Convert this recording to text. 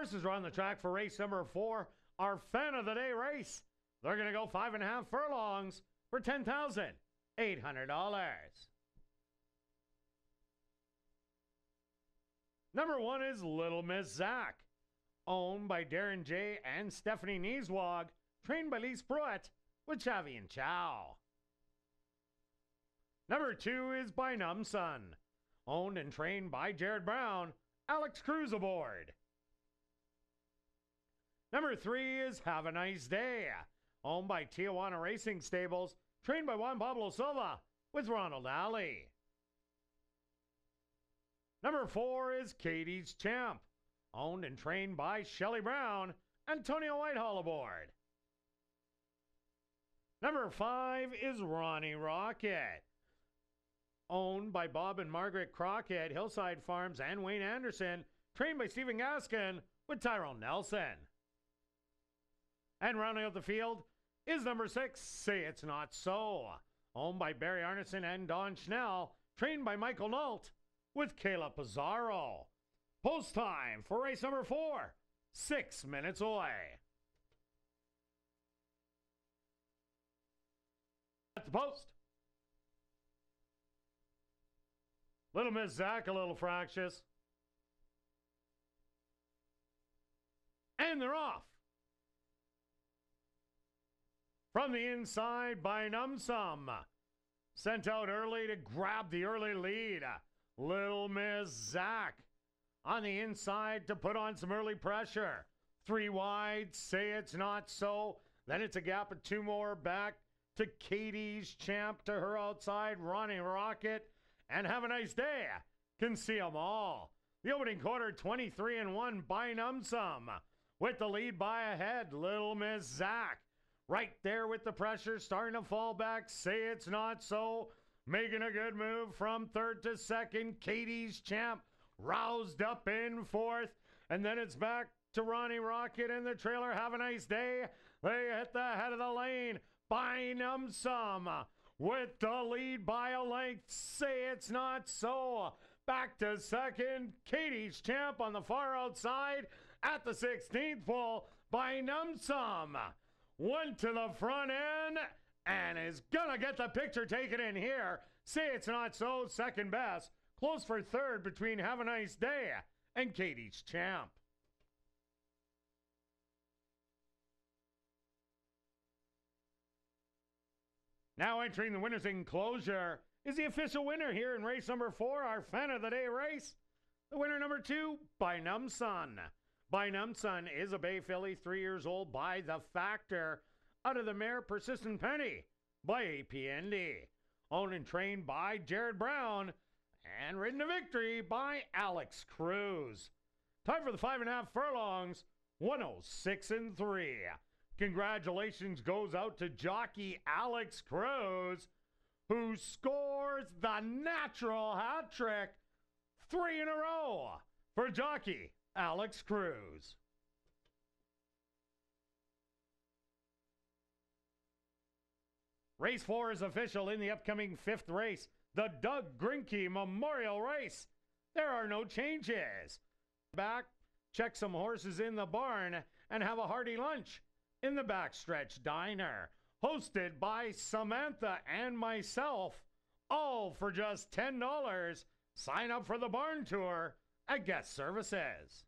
Horses are on the track for race number four, our fan of the day race. They're going to go five and a half furlongs for $10,800. Number one is Little Miss Zach, owned by Darren J. and Stephanie Nieswag, trained by Lise Pruitt with Chavi and Chow. Number two is By Num Sun, owned and trained by Jared Brown, Alex Cruz aboard. Number three is Have a Nice Day, owned by Tijuana Racing Stables, trained by Juan Pablo Silva with Ronald Alley. Number four is Katie's Champ, owned and trained by Shelley Brown, and Antonio Whitehall aboard. Number five is Ronnie Rocket, owned by Bob and Margaret Crockett, Hillside Farms, and Wayne Anderson, trained by Stephen Gaskin with Tyrone Nelson. And rounding out the field is number six, Say It's Not So, owned by Barry Arneson and Don Schnell, trained by Michael Nault with Kayla Pizarro. Post time for race number four, six minutes away. At the post. Little Miss Zach, a little fractious. And they're off. From the inside by Numsum. Sent out early to grab the early lead. Little Miss Zach on the inside to put on some early pressure. Three wide, say it's not so. Then it's a gap of two more back to Katie's champ to her outside, Ronnie Rocket. And have a nice day. Can see them all. The opening quarter, 23 and 1 by Numsum. With the lead by ahead, Little Miss Zach. Right there with the pressure, starting to fall back. Say it's not so. Making a good move from third to second. Katie's champ roused up in fourth. And then it's back to Ronnie Rocket in the trailer. Have a nice day. They hit the head of the lane. Bynum some with the lead by a length. Say it's not so. Back to second. Katie's champ on the far outside at the 16th pole. Bynum some went to the front end and is gonna get the picture taken in here. Say it's not so, second best. Close for third between Have a Nice Day and Katie's Champ. Now entering the winner's enclosure is the official winner here in race number four, our fan of the day race. The winner number two, By Numsun. By Numsun is a Bay filly, three years old, by the factor out of the mare Persistent Penny by A.P. Indy. Owned and trained by Jared Brown and ridden to victory by Alex Cruz. Time for the five and a half furlongs, 106 and 3. Congratulations goes out to jockey Alex Cruz, who scores the natural hat trick three in a row for jockey Alex Cruz. Race four is official in the upcoming fifth race, the Doug Grinke Memorial Race. There are no changes. Back, check some horses in the barn, and have a hearty lunch in the Backstretch Diner. Hosted by Samantha and myself, all for just $10. Sign up for the barn tour at Guest Services.